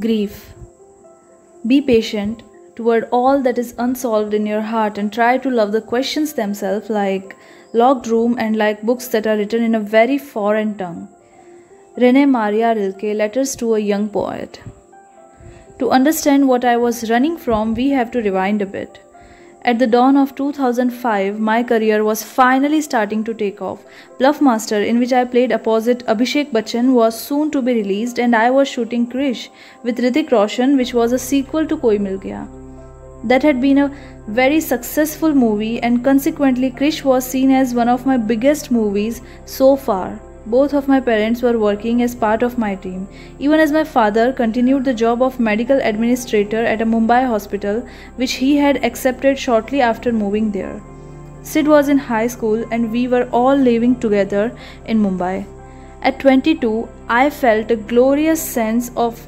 Grief. Be patient toward all that is unsolved in your heart and try to love the questions themselves like locked room and like books that are written in a very foreign tongue. Rainer Maria Rilke Letters to a Young Poet. To understand what I was running from, we have to rewind a bit. At the dawn of 2005, my career was finally starting to take off. Bluffmaster, in which I played opposite Abhishek Bachchan, was soon to be released, and I was shooting Krish with Hrithik Roshan, which was a sequel to Koi Mil Gaya. That had been a very successful movie, and consequently, Krish was seen as one of my biggest movies so far. Both of my parents were working as part of my team, even as my father continued the job of medical administrator at a Mumbai hospital, which he had accepted shortly after moving there. Sid was in high school and we were all living together in Mumbai. At 22, I felt a glorious sense of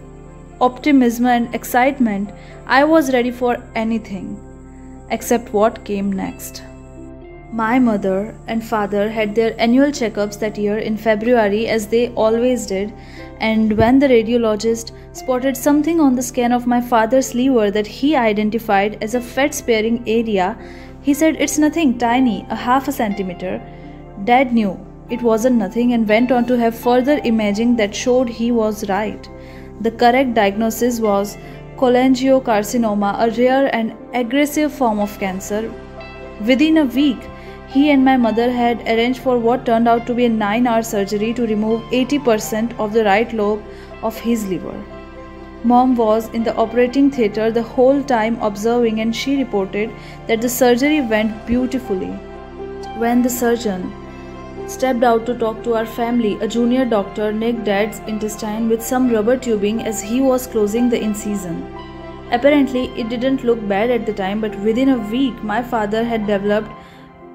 optimism and excitement. I was ready for anything except what came next. My mother and father had their annual checkups that year in February, as they always did, and when the radiologist spotted something on the scan of my father's liver that he identified as a fat sparing area, he said it's nothing tiny, a half a centimeter. Dad knew it wasn't nothing and went on to have further imaging that showed he was right. The correct diagnosis was cholangiocarcinoma, a rare and aggressive form of cancer. Within a week, he and my mother had arranged for what turned out to be a 9 hour surgery to remove 80% of the right lobe of his liver. Mom was in the operating theatre the whole time observing, and she reported that the surgery went beautifully. When the surgeon stepped out to talk to our family, a junior doctor nicked Dad's intestine with some rubber tubing as he was closing the incision. Apparently, it didn't look bad at the time, but within a week, my father had developed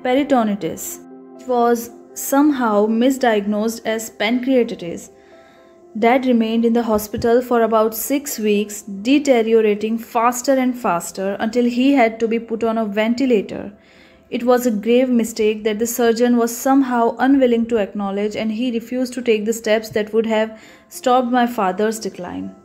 peritonitis. It was somehow misdiagnosed as pancreatitis. Dad remained in the hospital for about six weeks, deteriorating faster and faster until he had to be put on a ventilator. It was a grave mistake that the surgeon was somehow unwilling to acknowledge, and he refused to take the steps that would have stopped my father's decline.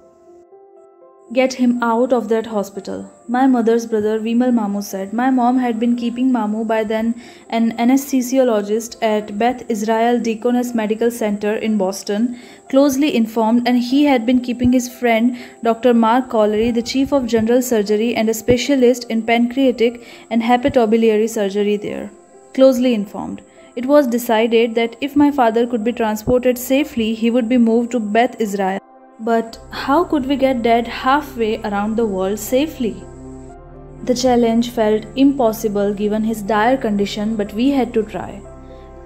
Get him out of that hospital. My mother's brother Vimal Mamu said. My mom had been keeping Mamu by then an anesthesiologist at Beth Israel Deaconess Medical Center in Boston, closely informed, and he had been keeping his friend Dr. Mark Callery, the chief of general surgery and a specialist in pancreatic and hepatobiliary surgery there, closely informed. It was decided that if my father could be transported safely, he would be moved to Beth Israel. But how could we get Dad halfway around the world safely? The challenge felt impossible given his dire condition, but we had to try.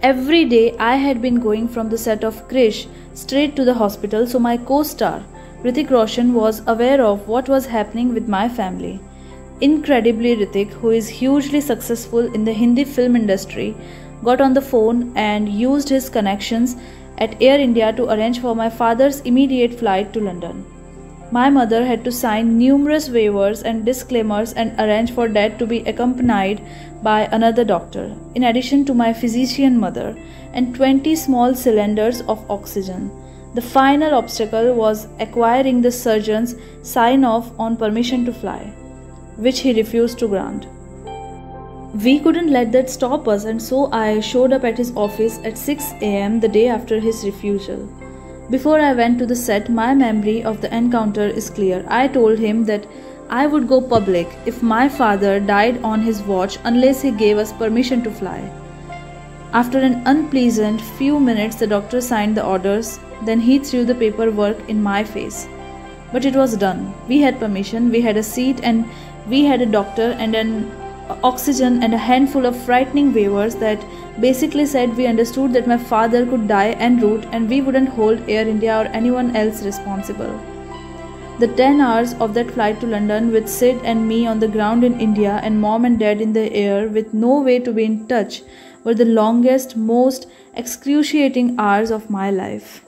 Every day I had been going from the set of Krish straight to the hospital, so my co star, Hrithik Roshan, was aware of what was happening with my family. Incredibly, Hrithik, who is hugely successful in the Hindi film industry, got on the phone and used his connections at Air India to arrange for my father's immediate flight to London. My mother had to sign numerous waivers and disclaimers and arrange for dad to be accompanied by another doctor, in addition to my physician mother, and 20 small cylinders of oxygen. The final obstacle was acquiring the surgeon's sign off on permission to fly, which he refused to grant. We couldn't let that stop us, and so I showed up at his office at 6 am the day after his refusal. Before I went to the set, my memory of the encounter is clear. I told him that I would go public if my father died on his watch unless he gave us permission to fly. After an unpleasant few minutes, the doctor signed the orders, then he threw the paperwork in my face. But it was done. We had permission, we had a seat, and we had a doctor and an oxygen and a handful of frightening waivers that basically said we understood that my father could die en route and we wouldn't hold Air India or anyone else responsible. The 10 hours of that flight to London with Sid and me on the ground in India and mom and dad in the air with no way to be in touch were the longest, most excruciating hours of my life.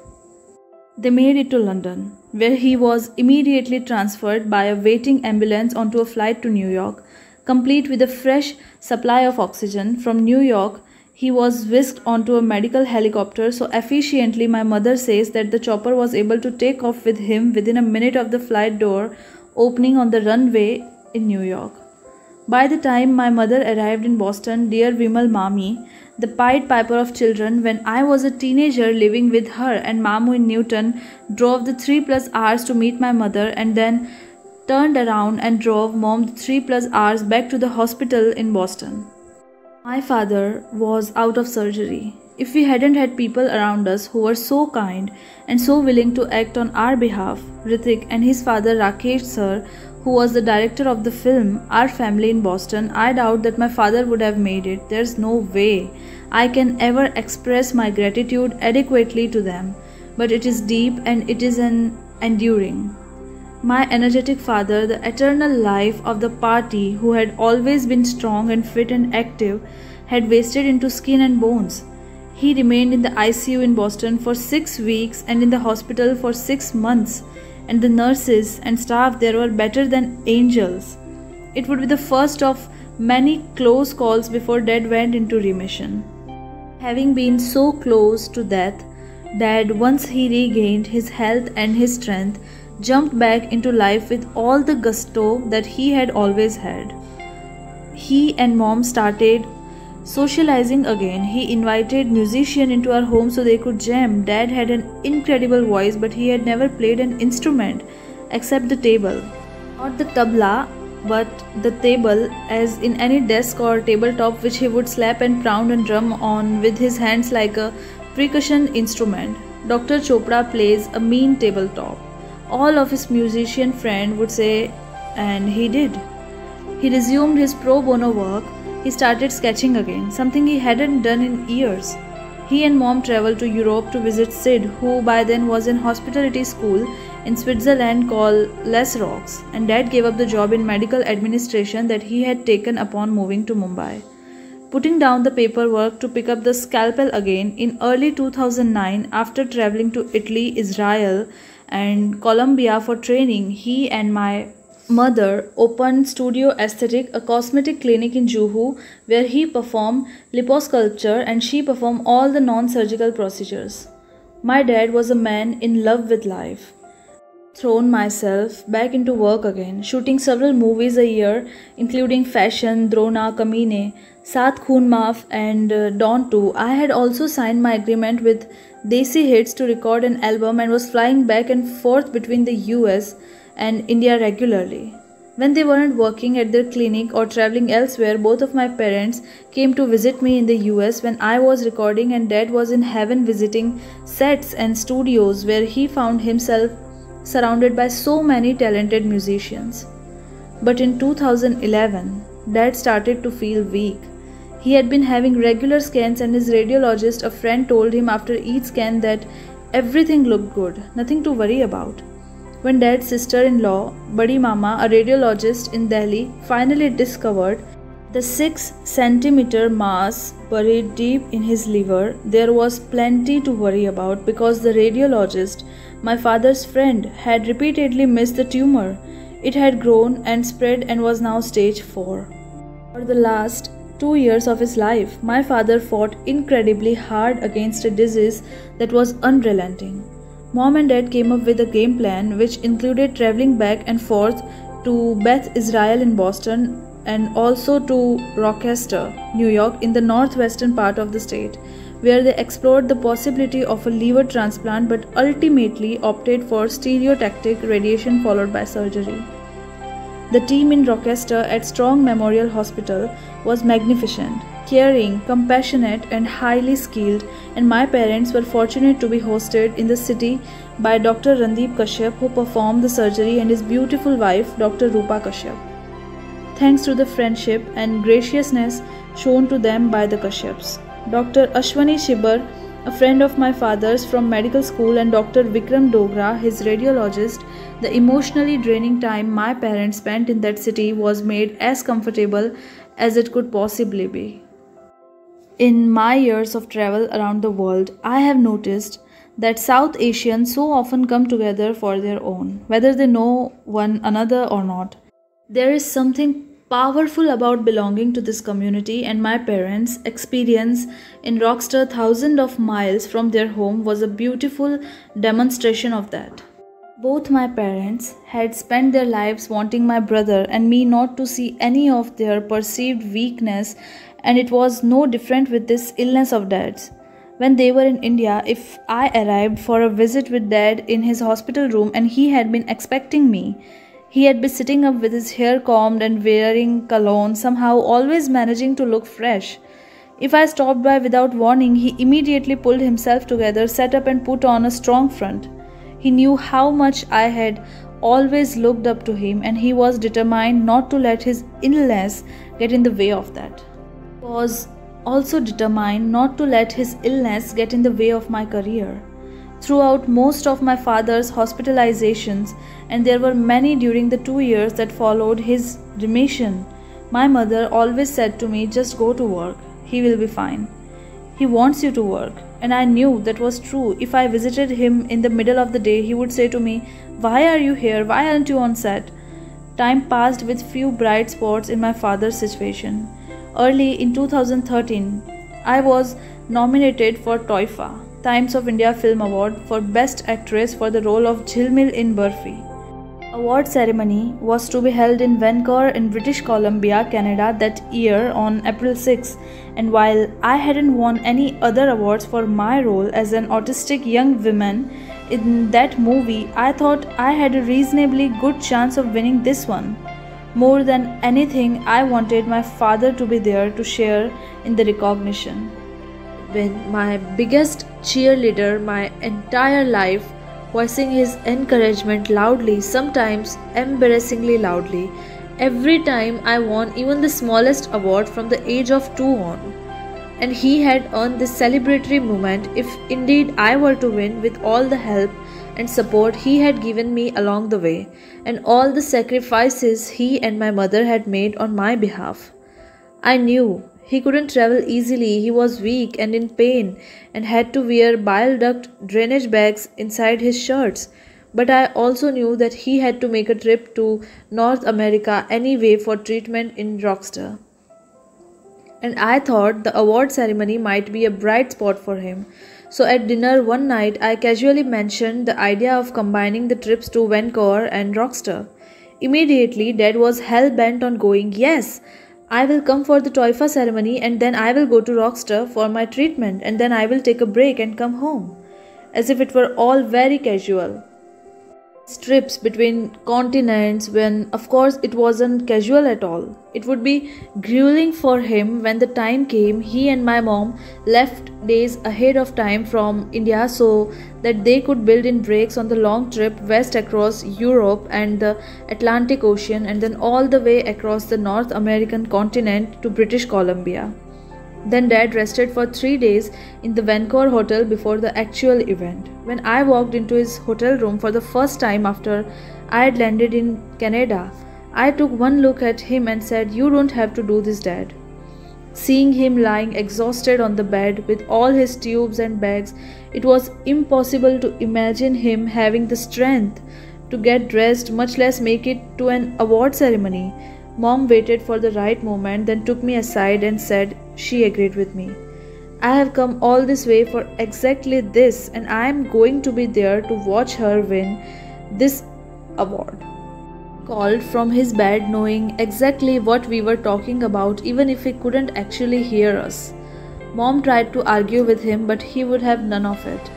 They made it to London, where he was immediately transferred by a waiting ambulance onto a flight to New York complete with a fresh supply of oxygen. From New York, he was whisked onto a medical helicopter so efficiently my mother says that the chopper was able to take off with him within a minute of the flight door opening on the runway in New York. By the time my mother arrived in Boston, dear Vimal Mami, the Pied Piper of children, when I was a teenager living with her and Mamu in Newton, drove the 3 plus hours to meet my mother and then turned around and drove mom the 3 plus hours back to the hospital in Boston. My father was out of surgery. If we hadn't had people around us who were so kind and so willing to act on our behalf, Hrithik and his father Rakesh sir, who was the director of the film Our Family in Boston, I doubt that my father would have made it. There's no way I can ever express my gratitude adequately to them, but it is deep and it is an enduring. My energetic father, the eternal life of the party who had always been strong and fit and active, had wasted into skin and bones. He remained in the ICU in Boston for six weeks and in the hospital for six months, and the nurses and staff there were better than angels. It would be the first of many close calls before Dad went into remission. Having been so close to death, Dad, once he regained his health and his strength, jumped back into life with all the gusto that he had always had. He and mom started socializing again. He invited musicians into our home so they could jam. Dad had an incredible voice, but he had never played an instrument except the table. Not the tabla, but the table, as in any desk or tabletop which he would slap and pound and drum on with his hands like a percussion instrument. Dr. Chopra plays a mean tabletop. All of his musician friend would say, and he did. He resumed his pro bono work. He started sketching again, something he hadn't done in years. He and mom traveled to Europe to visit Sid, who by then was in hospitality school in Switzerland called Les Roches, and dad gave up the job in medical administration that he had taken upon moving to Mumbai. Putting down the paperwork to pick up the scalpel again in early 2009 after traveling to Italy, Israel, and Colombia for training, he and my mother opened Studio Aesthetic, a cosmetic clinic in Juhu, where he performed liposculpture and she performed all the non surgical procedures. My dad was a man in love with life thrown myself back into work again, shooting several movies a year, including Fashion, Drona, Kamine, Sat Khoon Maaf, and uh, Don 2. I had also signed my agreement with Desi Hits to record an album and was flying back and forth between the US and India regularly. When they weren't working at their clinic or traveling elsewhere, both of my parents came to visit me in the US when I was recording, and dad was in heaven visiting sets and studios where he found himself surrounded by so many talented musicians. But in 2011, Dad started to feel weak. He had been having regular scans, and his radiologist, a friend, told him after each scan that everything looked good, nothing to worry about. When Dad's sister in law, Badi Mama, a radiologist in Delhi, finally discovered the 6 centimeter mass buried deep in his liver, there was plenty to worry about because the radiologist my father's friend had repeatedly missed the tumor. It had grown and spread and was now stage 4. For the last two years of his life, my father fought incredibly hard against a disease that was unrelenting. Mom and dad came up with a game plan which included traveling back and forth to Beth Israel in Boston and also to Rochester, New York, in the northwestern part of the state where they explored the possibility of a liver transplant but ultimately opted for stereotactic radiation followed by surgery. The team in Rochester at Strong Memorial Hospital was magnificent, caring, compassionate, and highly skilled, and my parents were fortunate to be hosted in the city by Dr. Randeep Kashyap, who performed the surgery, and his beautiful wife, Dr. Rupa Kashyap. Thanks to the friendship and graciousness shown to them by the Kashyaps. Dr. Ashwani Shibar, a friend of my father's from medical school, and Dr. Vikram Dogra, his radiologist, the emotionally draining time my parents spent in that city was made as comfortable as it could possibly be. In my years of travel around the world, I have noticed that South Asians so often come together for their own, whether they know one another or not. There is something powerful about belonging to this community and my parents' experience in Rochester thousands of miles from their home was a beautiful demonstration of that. Both my parents had spent their lives wanting my brother and me not to see any of their perceived weakness and it was no different with this illness of dad's. When they were in India, if I arrived for a visit with dad in his hospital room and he had been expecting me, he had been sitting up with his hair combed and wearing cologne, somehow always managing to look fresh. If I stopped by without warning, he immediately pulled himself together, sat up, and put on a strong front. He knew how much I had always looked up to him, and he was determined not to let his illness get in the way of that. He was also determined not to let his illness get in the way of my career. Throughout most of my father's hospitalizations, and there were many during the two years that followed his remission, my mother always said to me, Just go to work, he will be fine. He wants you to work. And I knew that was true. If I visited him in the middle of the day, he would say to me, Why are you here? Why aren't you on set? Time passed with few bright spots in my father's situation. Early in 2013, I was nominated for TOIFA, Times of India Film Award for Best Actress for the role of Jhilmil in Barfi. Award ceremony was to be held in Vancouver in British Columbia, Canada that year on April 6 and while I hadn't won any other awards for my role as an autistic young woman in that movie, I thought I had a reasonably good chance of winning this one. More than anything, I wanted my father to be there to share in the recognition. When my biggest cheerleader my entire life, voicing his encouragement loudly, sometimes embarrassingly loudly, every time I won even the smallest award from the age of two on. And he had earned this celebratory moment if indeed I were to win with all the help and support he had given me along the way, and all the sacrifices he and my mother had made on my behalf. I knew he couldn't travel easily, he was weak and in pain, and had to wear bile duct drainage bags inside his shirts. But I also knew that he had to make a trip to North America anyway for treatment in Rochester. And I thought the award ceremony might be a bright spot for him. So at dinner one night, I casually mentioned the idea of combining the trips to Vancouver and Rochester. Immediately, Dad was hell bent on going, Yes, I will come for the TOIFA ceremony and then I will go to Rochester for my treatment and then I will take a break and come home. As if it were all very casual trips between continents when of course it wasn't casual at all. It would be grueling for him when the time came he and my mom left days ahead of time from india so that they could build in breaks on the long trip west across europe and the atlantic ocean and then all the way across the north american continent to british columbia then dad rested for three days in the Vancouver hotel before the actual event. When I walked into his hotel room for the first time after I had landed in Canada, I took one look at him and said, You don't have to do this, dad. Seeing him lying exhausted on the bed with all his tubes and bags, it was impossible to imagine him having the strength to get dressed, much less make it to an award ceremony. Mom waited for the right moment, then took me aside and said she agreed with me. I have come all this way for exactly this, and I am going to be there to watch her win this award. Called from his bed, knowing exactly what we were talking about, even if he couldn't actually hear us. Mom tried to argue with him, but he would have none of it.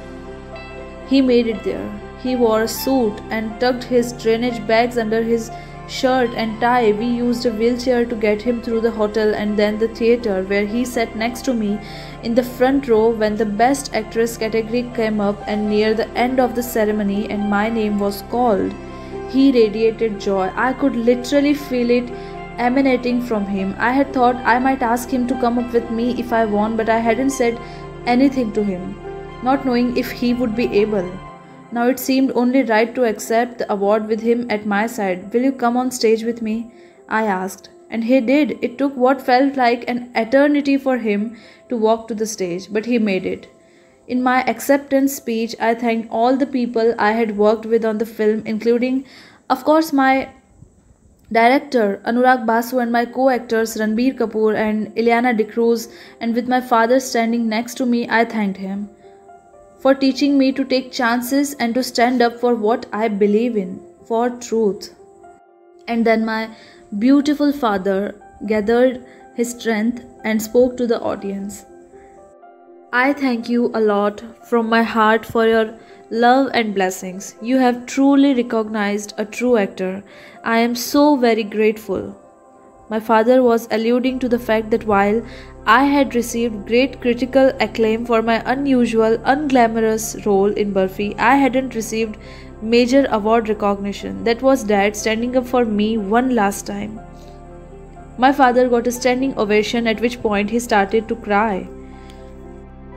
He made it there. He wore a suit and tucked his drainage bags under his shirt and tie, we used a wheelchair to get him through the hotel and then the theater, where he sat next to me in the front row when the Best Actress category came up and near the end of the ceremony and my name was called. He radiated joy. I could literally feel it emanating from him. I had thought I might ask him to come up with me if I won, but I hadn't said anything to him, not knowing if he would be able. Now it seemed only right to accept the award with him at my side. Will you come on stage with me? I asked. And he did. It took what felt like an eternity for him to walk to the stage, but he made it. In my acceptance speech, I thanked all the people I had worked with on the film, including, of course, my Director Anurag Basu and my co-actors Ranbir Kapoor and Ileana D'Cruz and with my father standing next to me, I thanked him for teaching me to take chances and to stand up for what I believe in, for truth. And then my beautiful father gathered his strength and spoke to the audience. I thank you a lot from my heart for your love and blessings. You have truly recognized a true actor. I am so very grateful. My father was alluding to the fact that while I had received great critical acclaim for my unusual, unglamorous role in Barfi, I hadn't received major award recognition. That was dad standing up for me one last time. My father got a standing ovation, at which point he started to cry.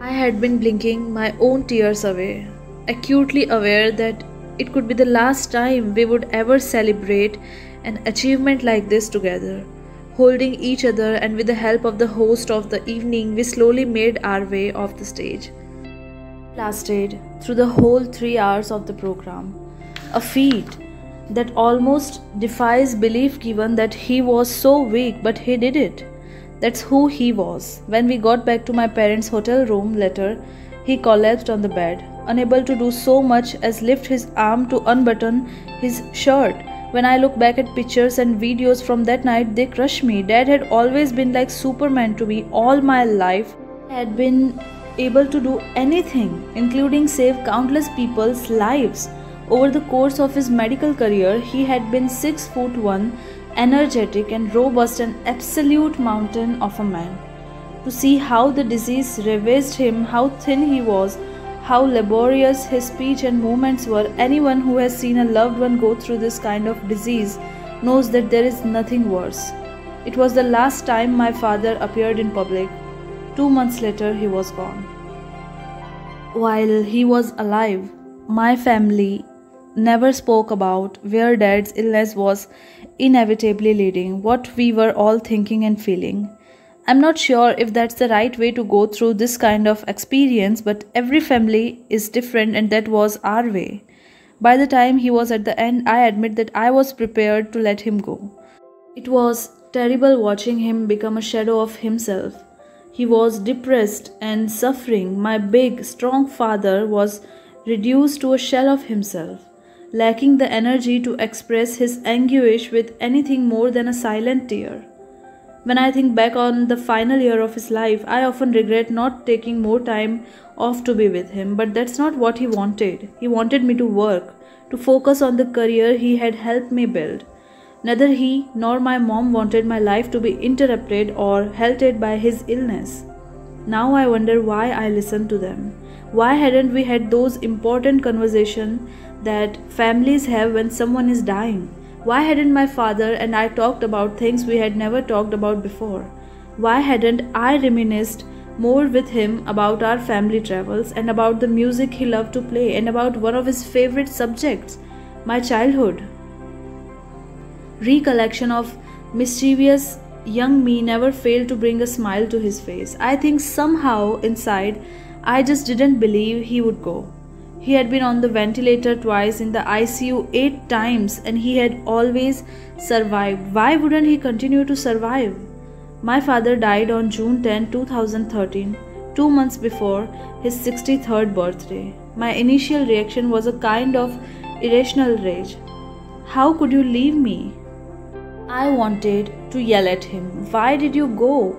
I had been blinking my own tears away, acutely aware that it could be the last time we would ever celebrate an achievement like this together. Holding each other and with the help of the host of the evening, we slowly made our way off the stage. Lasted through the whole three hours of the program. A feat that almost defies belief given that he was so weak, but he did it. That's who he was. When we got back to my parents' hotel room later, he collapsed on the bed, unable to do so much as lift his arm to unbutton his shirt. When I look back at pictures and videos from that night, they crush me. Dad had always been like Superman to me all my life. Had been able to do anything, including save countless people's lives. Over the course of his medical career, he had been 6 foot 1, energetic and robust, an absolute mountain of a man. To see how the disease ravaged him, how thin he was, how laborious his speech and movements were, anyone who has seen a loved one go through this kind of disease knows that there is nothing worse. It was the last time my father appeared in public. Two months later, he was gone. While he was alive, my family never spoke about where dad's illness was inevitably leading, what we were all thinking and feeling. I'm not sure if that's the right way to go through this kind of experience, but every family is different, and that was our way. By the time he was at the end, I admit that I was prepared to let him go. It was terrible watching him become a shadow of himself. He was depressed and suffering. My big, strong father was reduced to a shell of himself lacking the energy to express his anguish with anything more than a silent tear. When I think back on the final year of his life, I often regret not taking more time off to be with him, but that's not what he wanted. He wanted me to work, to focus on the career he had helped me build. Neither he nor my mom wanted my life to be interrupted or halted by his illness. Now I wonder why I listened to them. Why hadn't we had those important conversations that families have when someone is dying. Why hadn't my father and I talked about things we had never talked about before? Why hadn't I reminisced more with him about our family travels and about the music he loved to play and about one of his favorite subjects, my childhood? Recollection of mischievous young me never failed to bring a smile to his face. I think somehow inside I just didn't believe he would go. He had been on the ventilator twice, in the ICU eight times, and he had always survived. Why wouldn't he continue to survive? My father died on June 10, 2013, two months before his 63rd birthday. My initial reaction was a kind of irrational rage. How could you leave me? I wanted to yell at him. Why did you go?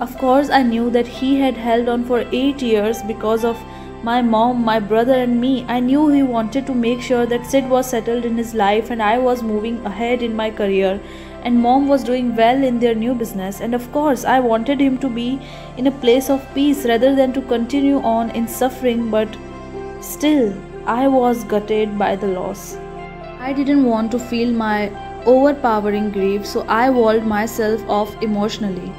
Of course, I knew that he had held on for eight years because of my mom, my brother, and me. I knew he wanted to make sure that Sid was settled in his life and I was moving ahead in my career, and mom was doing well in their new business. And of course, I wanted him to be in a place of peace rather than to continue on in suffering, but still, I was gutted by the loss. I didn't want to feel my overpowering grief, so I walled myself off emotionally.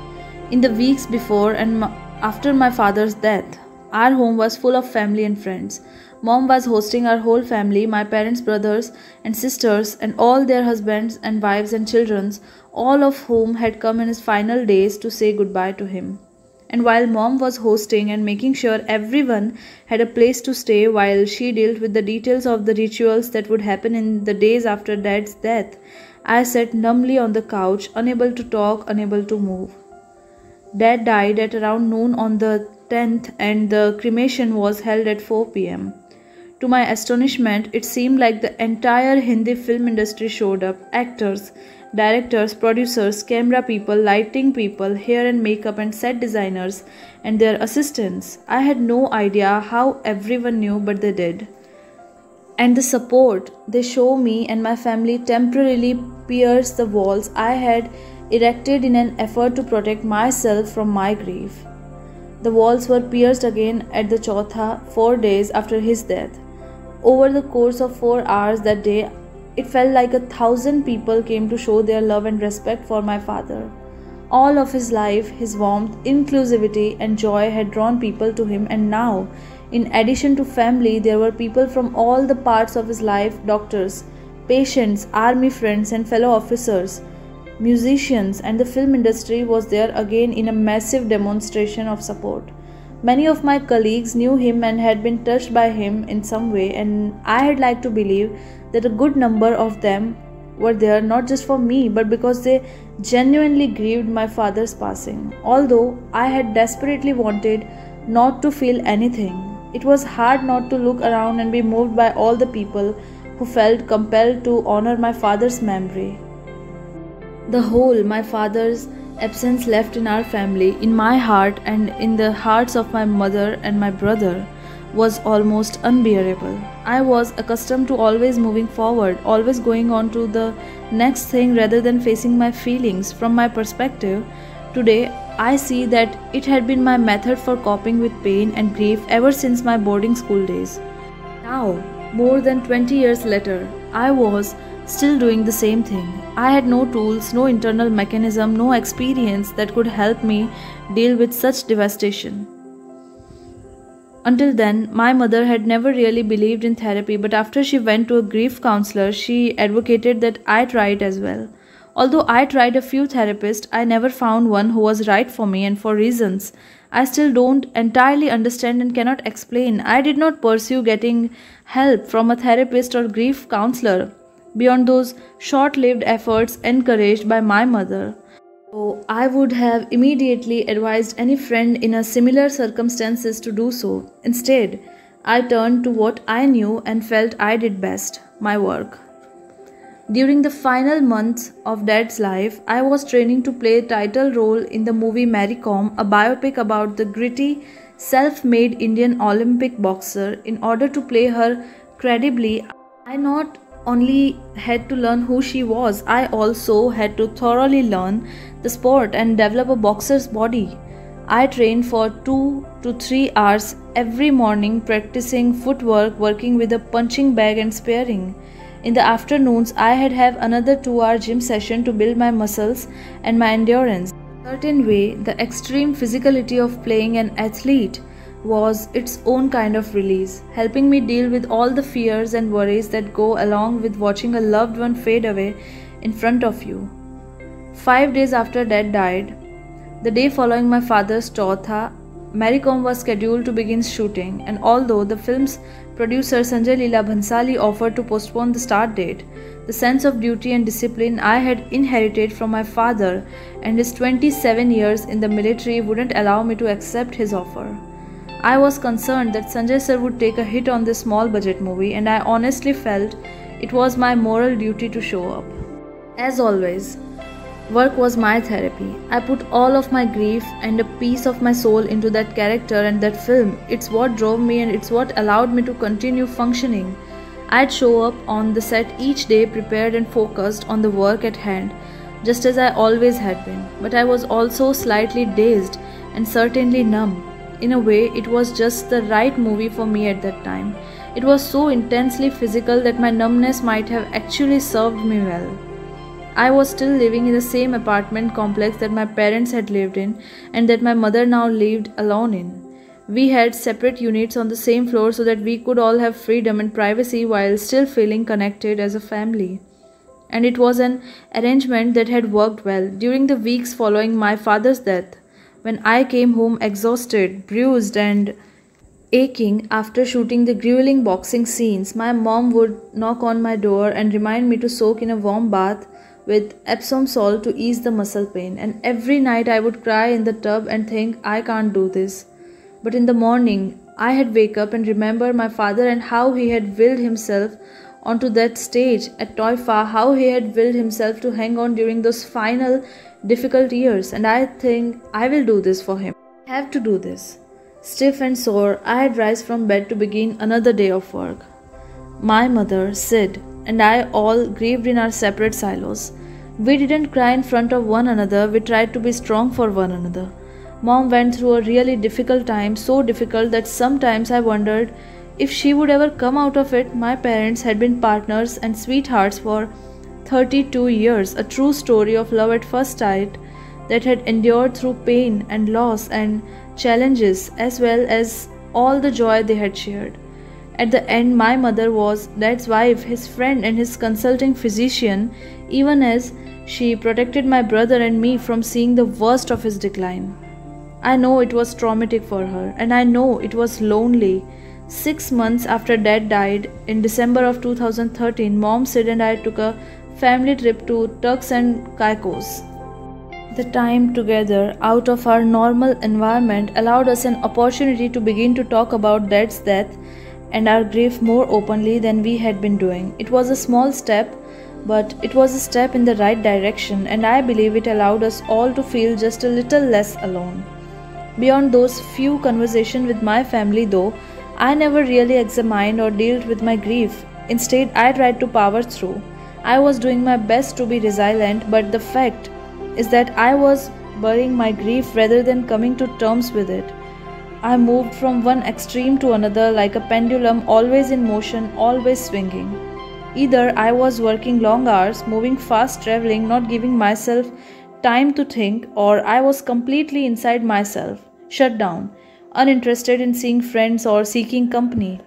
In the weeks before and after my father's death, our home was full of family and friends. Mom was hosting our whole family, my parents' brothers and sisters, and all their husbands and wives and children, all of whom had come in his final days to say goodbye to him. And while mom was hosting and making sure everyone had a place to stay while she dealt with the details of the rituals that would happen in the days after dad's death, I sat numbly on the couch, unable to talk, unable to move. Dad died at around noon on the 10th, and the cremation was held at 4 pm. To my astonishment, it seemed like the entire Hindi film industry showed up actors, directors, producers, camera people, lighting people, hair and makeup, and set designers, and their assistants. I had no idea how everyone knew, but they did. And the support they show me and my family temporarily pierced the walls I had erected in an effort to protect myself from my grief. The walls were pierced again at the Chotha, four days after his death. Over the course of four hours that day, it felt like a thousand people came to show their love and respect for my father. All of his life, his warmth, inclusivity, and joy had drawn people to him, and now, in addition to family, there were people from all the parts of his life doctors, patients, army friends, and fellow officers, musicians, and the film industry was there again in a massive demonstration of support. Many of my colleagues knew him and had been touched by him in some way, and I had liked to believe that a good number of them were there not just for me but because they genuinely grieved my father's passing. Although I had desperately wanted not to feel anything, it was hard not to look around and be moved by all the people who felt compelled to honor my father's memory. The whole my father's absence left in our family, in my heart, and in the hearts of my mother and my brother was almost unbearable. I was accustomed to always moving forward, always going on to the next thing rather than facing my feelings. From my perspective, today I see that it had been my method for coping with pain and grief ever since my boarding school days. Now, more than 20 years later, I was still doing the same thing. I had no tools, no internal mechanism, no experience that could help me deal with such devastation. Until then, my mother had never really believed in therapy, but after she went to a grief counselor, she advocated that I try it as well. Although I tried a few therapists, I never found one who was right for me, and for reasons I still don't entirely understand and cannot explain, I did not pursue getting help from a therapist or grief counselor beyond those short lived efforts encouraged by my mother. So I would have immediately advised any friend in a similar circumstances to do so. Instead, I turned to what I knew and felt I did best my work. During the final months of Dad's life, I was training to play a title role in the movie Mary Kom, a biopic about the gritty, self made Indian Olympic boxer. In order to play her credibly, I not only had to learn who she was, I also had to thoroughly learn the sport and develop a boxer's body. I trained for 2 to 3 hours every morning, practicing footwork, working with a punching bag, and sparring. In the afternoons, I had have another 2 hour gym session to build my muscles and my endurance. In a certain way, the extreme physicality of playing an athlete was its own kind of release, helping me deal with all the fears and worries that go along with watching a loved one fade away in front of you. Five days after Dad died, the day following my father's Chautha, Mary Kom was scheduled to begin shooting, and although the film's producer Sanjay Leela Bhansali offered to postpone the start date, the sense of duty and discipline I had inherited from my father and his 27 years in the military wouldn't allow me to accept his offer. I was concerned that Sanjay sir would take a hit on this small budget movie, and I honestly felt it was my moral duty to show up. As always, work was my therapy. I put all of my grief and a piece of my soul into that character and that film. It's what drove me and it's what allowed me to continue functioning. I'd show up on the set each day prepared and focused on the work at hand, just as I always had been. But I was also slightly dazed and certainly numb. In a way, it was just the right movie for me at that time. It was so intensely physical that my numbness might have actually served me well. I was still living in the same apartment complex that my parents had lived in and that my mother now lived alone in. We had separate units on the same floor so that we could all have freedom and privacy while still feeling connected as a family. And it was an arrangement that had worked well. During the weeks following my father's death, when I came home exhausted, bruised, and aching after shooting the grueling boxing scenes, my mom would knock on my door and remind me to soak in a warm bath with Epsom salt to ease the muscle pain. And every night I would cry in the tub and think, I can't do this. But in the morning, I had wake up and remember my father and how he had willed himself onto that stage at Toifa, how he had willed himself to hang on during those final difficult years. And I think I will do this for him. I have to do this. Stiff and sore, I had rise from bed to begin another day of work. My mother, Sid, and I all grieved in our separate silos. We didn't cry in front of one another, we tried to be strong for one another. Mom went through a really difficult time, so difficult that sometimes I wondered if she would ever come out of it. My parents had been partners and sweethearts for 32 years, a true story of love at first sight that had endured through pain and loss and challenges as well as all the joy they had shared. At the end, my mother was Dad's wife, his friend, and his consulting physician, even as she protected my brother and me from seeing the worst of his decline. I know it was traumatic for her, and I know it was lonely. Six months after Dad died, in December of 2013, Mom, Sid, and I took a family trip to Turks and Caicos. The time together out of our normal environment allowed us an opportunity to begin to talk about Dad's death and our grief more openly than we had been doing. It was a small step, but it was a step in the right direction, and I believe it allowed us all to feel just a little less alone. Beyond those few conversations with my family, though, I never really examined or dealt with my grief. Instead, I tried to power through. I was doing my best to be resilient, but the fact is that I was burying my grief rather than coming to terms with it. I moved from one extreme to another like a pendulum, always in motion, always swinging. Either I was working long hours, moving fast, traveling, not giving myself time to think, or I was completely inside myself, shut down, uninterested in seeing friends or seeking company.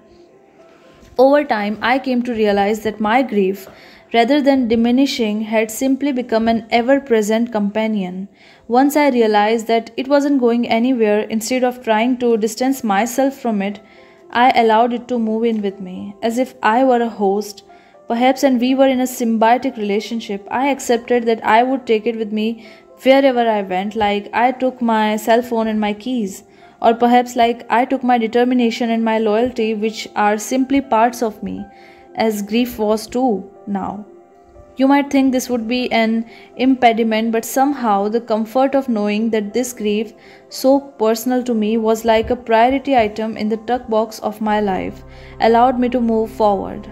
Over time, I came to realize that my grief, rather than diminishing, had simply become an ever present companion. Once I realized that it wasn't going anywhere, instead of trying to distance myself from it, I allowed it to move in with me, as if I were a host, perhaps, and we were in a symbiotic relationship. I accepted that I would take it with me wherever I went, like I took my cell phone and my keys, or perhaps like I took my determination and my loyalty, which are simply parts of me, as grief was too now. You might think this would be an impediment, but somehow the comfort of knowing that this grief, so personal to me, was like a priority item in the tuck box of my life, allowed me to move forward.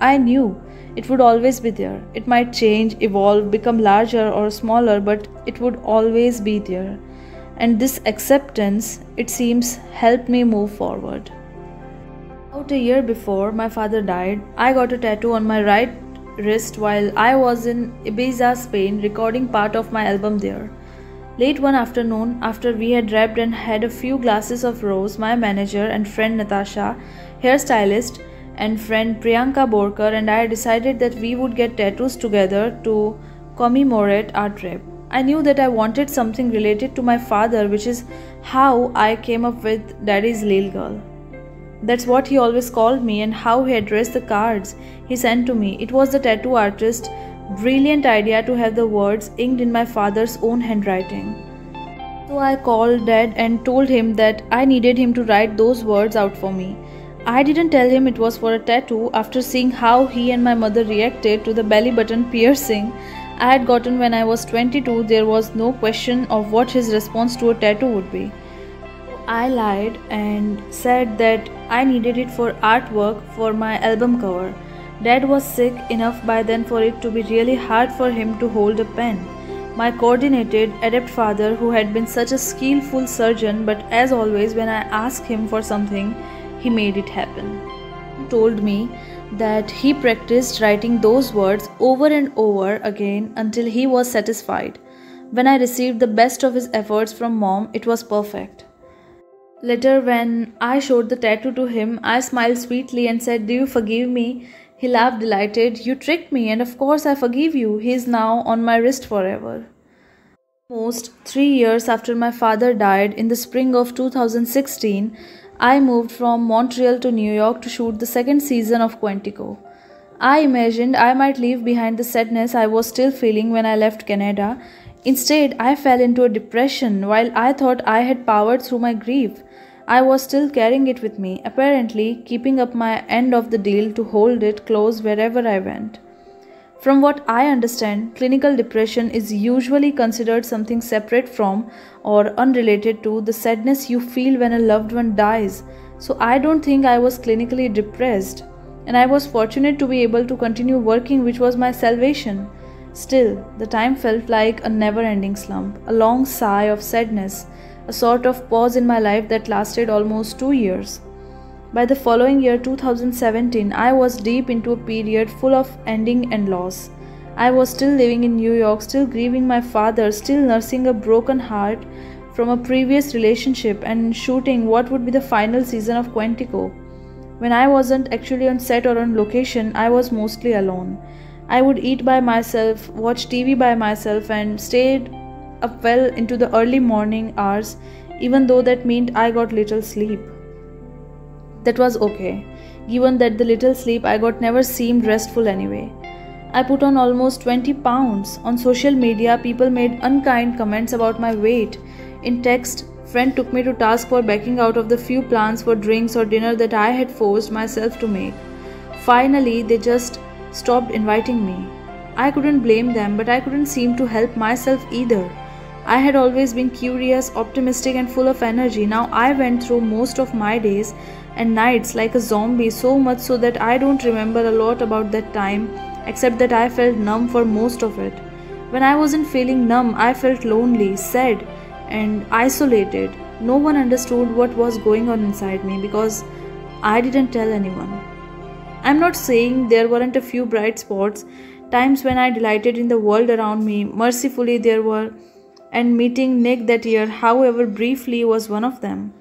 I knew it would always be there. It might change, evolve, become larger or smaller, but it would always be there. And this acceptance, it seems, helped me move forward. About a year before my father died, I got a tattoo on my right wrist while I was in Ibiza, Spain, recording part of my album there. Late one afternoon, after we had wrapped and had a few glasses of rose, my manager and friend Natasha, hairstylist, and friend Priyanka Borkar and I decided that we would get tattoos together to commemorate our trip. I knew that I wanted something related to my father, which is how I came up with Daddy's Lil Girl. That's what he always called me and how he addressed the cards he sent to me. It was the tattoo artist's brilliant idea to have the words inked in my father's own handwriting. So I called dad and told him that I needed him to write those words out for me. I didn't tell him it was for a tattoo after seeing how he and my mother reacted to the belly button piercing I had gotten when I was 22. There was no question of what his response to a tattoo would be. I lied and said that I needed it for artwork for my album cover. Dad was sick enough by then for it to be really hard for him to hold a pen. My coordinated, adept father, who had been such a skillful surgeon, but as always, when I asked him for something, he made it happen. He told me that he practiced writing those words over and over again until he was satisfied. When I received the best of his efforts from mom, it was perfect. Later, when I showed the tattoo to him, I smiled sweetly and said, Do you forgive me? He laughed delighted. You tricked me, and of course I forgive you. He is now on my wrist forever. Almost three years after my father died in the spring of 2016, I moved from Montreal to New York to shoot the second season of Quantico. I imagined I might leave behind the sadness I was still feeling when I left Canada. Instead, I fell into a depression while I thought I had powered through my grief. I was still carrying it with me, apparently keeping up my end of the deal to hold it close wherever I went. From what I understand, clinical depression is usually considered something separate from or unrelated to the sadness you feel when a loved one dies. So I don't think I was clinically depressed, and I was fortunate to be able to continue working, which was my salvation. Still, the time felt like a never ending slump, a long sigh of sadness, a sort of pause in my life that lasted almost two years. By the following year, 2017, I was deep into a period full of ending and loss. I was still living in New York, still grieving my father, still nursing a broken heart from a previous relationship, and shooting what would be the final season of Quantico. When I wasn't actually on set or on location, I was mostly alone. I would eat by myself, watch TV by myself, and stayed up well into the early morning hours, even though that meant I got little sleep. That was okay, given that the little sleep I got never seemed restful anyway. I put on almost 20 pounds. On social media, people made unkind comments about my weight. In text, friend took me to task for backing out of the few plans for drinks or dinner that I had forced myself to make. Finally, they just stopped inviting me. I couldn't blame them, but I couldn't seem to help myself either. I had always been curious, optimistic, and full of energy. Now I went through most of my days and nights like a zombie, so much so that I don't remember a lot about that time, except that I felt numb for most of it. When I wasn't feeling numb, I felt lonely, sad, and isolated. No one understood what was going on inside me because I didn't tell anyone. I'm not saying there weren't a few bright spots, times when I delighted in the world around me. Mercifully, there were and meeting Nick that year, however briefly, was one of them.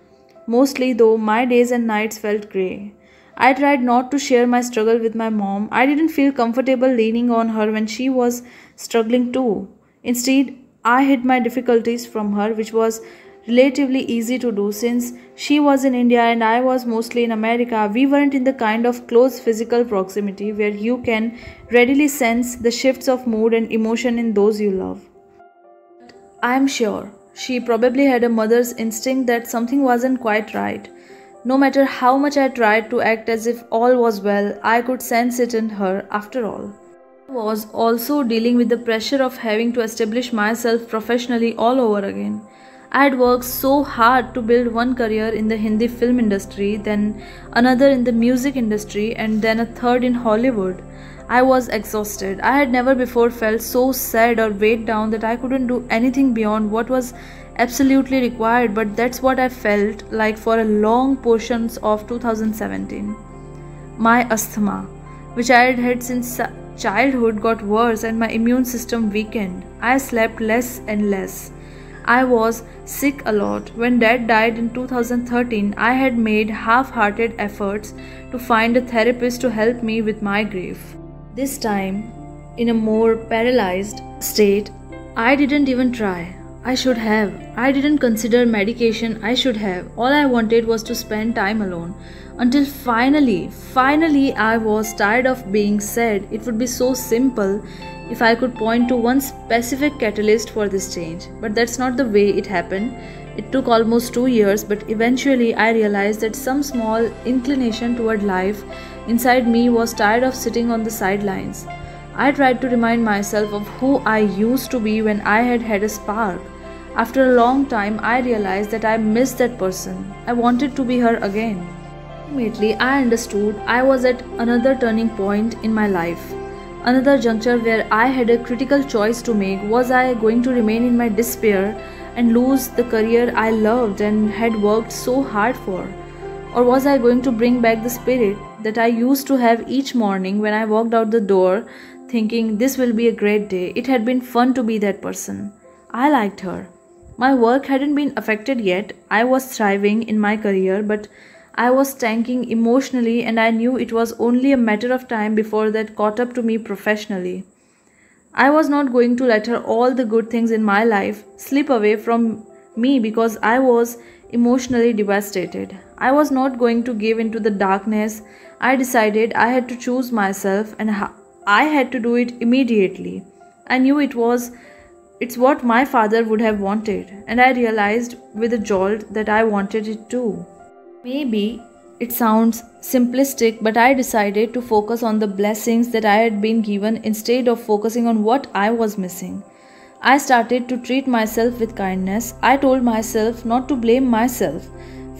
Mostly, though, my days and nights felt grey. I tried not to share my struggle with my mom. I didn't feel comfortable leaning on her when she was struggling too. Instead, I hid my difficulties from her, which was relatively easy to do since she was in India and I was mostly in America. We weren't in the kind of close physical proximity where you can readily sense the shifts of mood and emotion in those you love. I am sure she probably had a mother's instinct that something wasn't quite right. No matter how much I tried to act as if all was well, I could sense it in her after all. I was also dealing with the pressure of having to establish myself professionally all over again. I had worked so hard to build one career in the Hindi film industry, then another in the music industry, and then a third in Hollywood. I was exhausted. I had never before felt so sad or weighed down that I couldn't do anything beyond what was absolutely required, but that's what I felt like for a long portions of 2017. My asthma, which I had had since childhood, got worse and my immune system weakened. I slept less and less. I was sick a lot. When dad died in 2013, I had made half hearted efforts to find a therapist to help me with my grief. This time, in a more paralyzed state, I didn't even try. I should have. I didn't consider medication. I should have. All I wanted was to spend time alone. Until finally, finally, I was tired of being sad. It would be so simple if I could point to one specific catalyst for this change. But that's not the way it happened. It took almost two years, but eventually I realized that some small inclination toward life inside me was tired of sitting on the sidelines. I tried to remind myself of who I used to be when I had had a spark. After a long time, I realized that I missed that person. I wanted to be her again. Ultimately, I understood I was at another turning point in my life. Another juncture where I had a critical choice to make. Was I going to remain in my despair and lose the career I loved and had worked so hard for? Or was I going to bring back the spirit that I used to have each morning when I walked out the door, thinking this will be a great day? It had been fun to be that person. I liked her. My work hadn't been affected yet. I was thriving in my career, but I was tanking emotionally, and I knew it was only a matter of time before that caught up to me professionally. I was not going to let her all the good things in my life slip away from me because I was emotionally devastated. I was not going to give into the darkness I decided I had to choose myself and I had to do it immediately. I knew it was it's what my father would have wanted, and I realized with a jolt that I wanted it too. Maybe it sounds simplistic, but I decided to focus on the blessings that I had been given instead of focusing on what I was missing. I started to treat myself with kindness. I told myself not to blame myself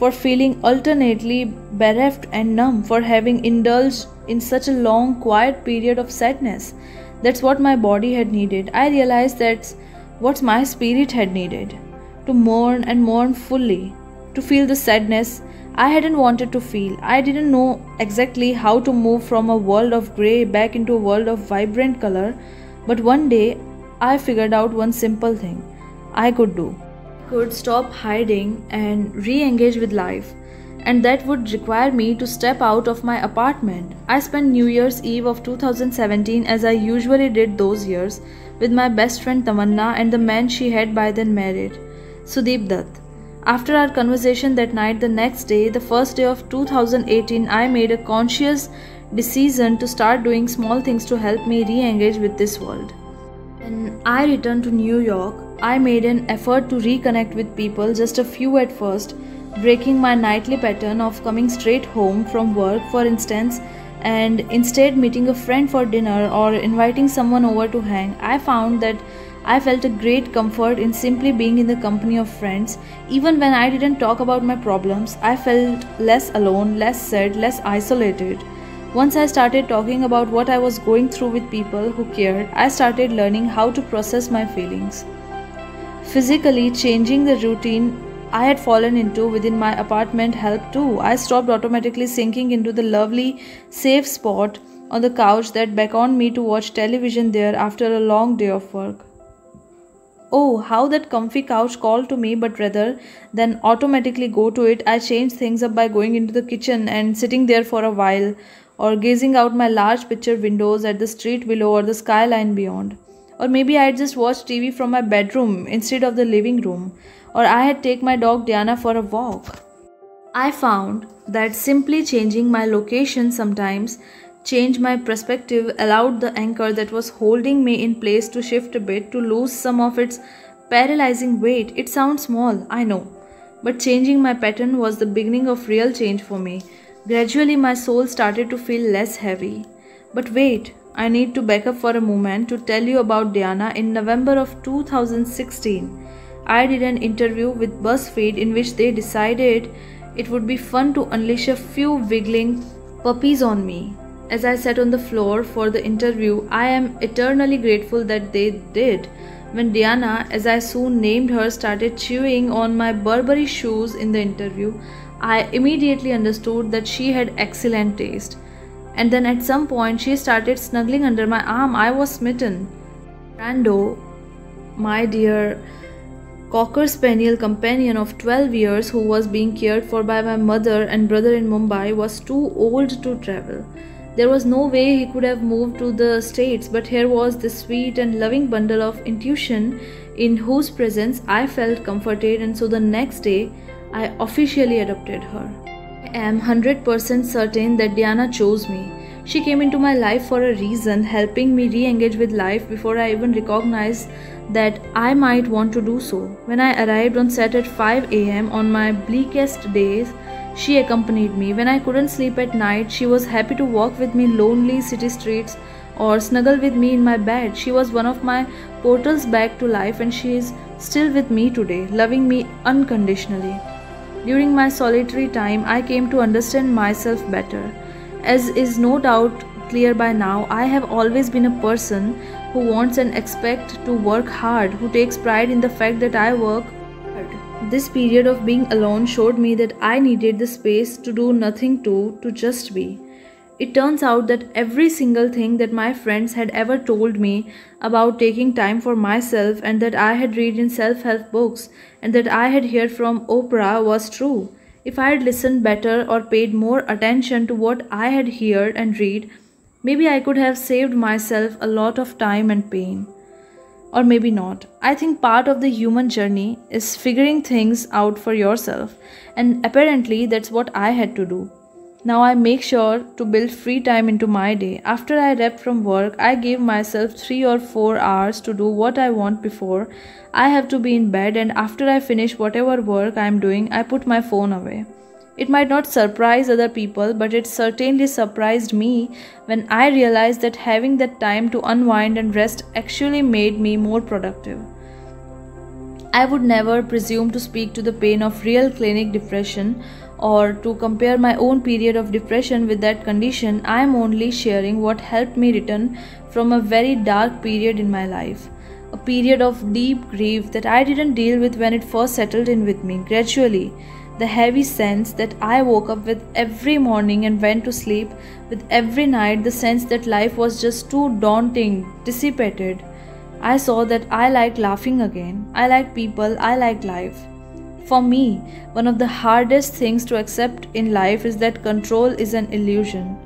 for feeling alternately bereft and numb for having indulged in such a long, quiet period of sadness. That's what my body had needed. I realized that's what my spirit had needed to mourn and mourn fully, to feel the sadness I hadn't wanted to feel. I didn't know exactly how to move from a world of grey back into a world of vibrant color, but one day I figured out one simple thing I could do. Could stop hiding and re engage with life, and that would require me to step out of my apartment. I spent New Year's Eve of 2017 as I usually did those years with my best friend Tamanna and the man she had by then married, Sudeep Dutt. After our conversation that night, the next day, the first day of 2018, I made a conscious decision to start doing small things to help me re engage with this world. When I returned to New York, I made an effort to reconnect with people, just a few at first, breaking my nightly pattern of coming straight home from work, for instance, and instead meeting a friend for dinner or inviting someone over to hang. I found that I felt a great comfort in simply being in the company of friends. Even when I didn't talk about my problems, I felt less alone, less sad, less isolated. Once I started talking about what I was going through with people who cared, I started learning how to process my feelings. Physically, changing the routine I had fallen into within my apartment helped too. I stopped automatically sinking into the lovely, safe spot on the couch that beckoned me to watch television there after a long day of work. Oh, how that comfy couch called to me, but rather than automatically go to it, I changed things up by going into the kitchen and sitting there for a while, or gazing out my large picture windows at the street below or the skyline beyond. Or maybe I'd just watch TV from my bedroom instead of the living room, or I had take my dog Diana for a walk. I found that simply changing my location sometimes change my perspective allowed the anchor that was holding me in place to shift a bit to lose some of its paralyzing weight. It sounds small, I know, but changing my pattern was the beginning of real change for me. Gradually, my soul started to feel less heavy. But wait, I need to back up for a moment to tell you about Diana. In November of 2016, I did an interview with BuzzFeed in which they decided it would be fun to unleash a few wiggling puppies on me. As I sat on the floor for the interview, I am eternally grateful that they did. When Diana, as I soon named her, started chewing on my Burberry shoes in the interview, I immediately understood that she had excellent taste. And then at some point, she started snuggling under my arm. I was smitten. Brando, my dear Cocker Spaniel companion of 12 years who was being cared for by my mother and brother in Mumbai, was too old to travel. There was no way he could have moved to the States, but here was this sweet and loving bundle of intuition in whose presence I felt comforted, and so the next day I officially adopted her. I am 100% certain that Diana chose me. She came into my life for a reason, helping me re engage with life before I even recognized that I might want to do so. When I arrived on set at 5 am on my bleakest days, she accompanied me. When I couldn't sleep at night, she was happy to walk with me lonely city streets or snuggle with me in my bed. She was one of my portals back to life and she is still with me today, loving me unconditionally. During my solitary time, I came to understand myself better. As is no doubt clear by now, I have always been a person who wants and expects to work hard, who takes pride in the fact that I work this period of being alone showed me that I needed the space to do nothing to, to just be. It turns out that every single thing that my friends had ever told me about taking time for myself and that I had read in self-help books and that I had heard from Oprah was true. If I had listened better or paid more attention to what I had heard and read, maybe I could have saved myself a lot of time and pain or maybe not. I think part of the human journey is figuring things out for yourself, and apparently that's what I had to do. Now I make sure to build free time into my day. After I wrap from work, I give myself 3 or 4 hours to do what I want before I have to be in bed and after I finish whatever work I am doing, I put my phone away. It might not surprise other people, but it certainly surprised me when I realized that having that time to unwind and rest actually made me more productive. I would never presume to speak to the pain of real clinic depression or to compare my own period of depression with that condition, I am only sharing what helped me return from a very dark period in my life. A period of deep grief that I didn't deal with when it first settled in with me. Gradually, the heavy sense that I woke up with every morning and went to sleep with every night, the sense that life was just too daunting, dissipated. I saw that I liked laughing again. I liked people, I liked life. For me, one of the hardest things to accept in life is that control is an illusion.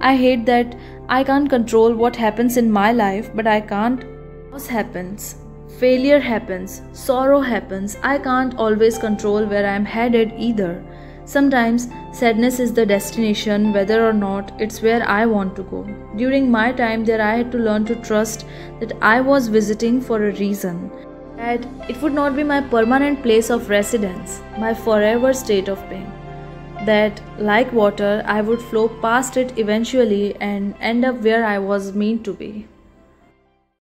I hate that I can't control what happens in my life, but I can't. Loss happens, failure happens, sorrow happens. I can't always control where I'm headed either. Sometimes sadness is the destination, whether or not it's where I want to go. During my time there, I had to learn to trust that I was visiting for a reason that it would not be my permanent place of residence, my forever state of being. That, like water, I would flow past it eventually and end up where I was meant to be.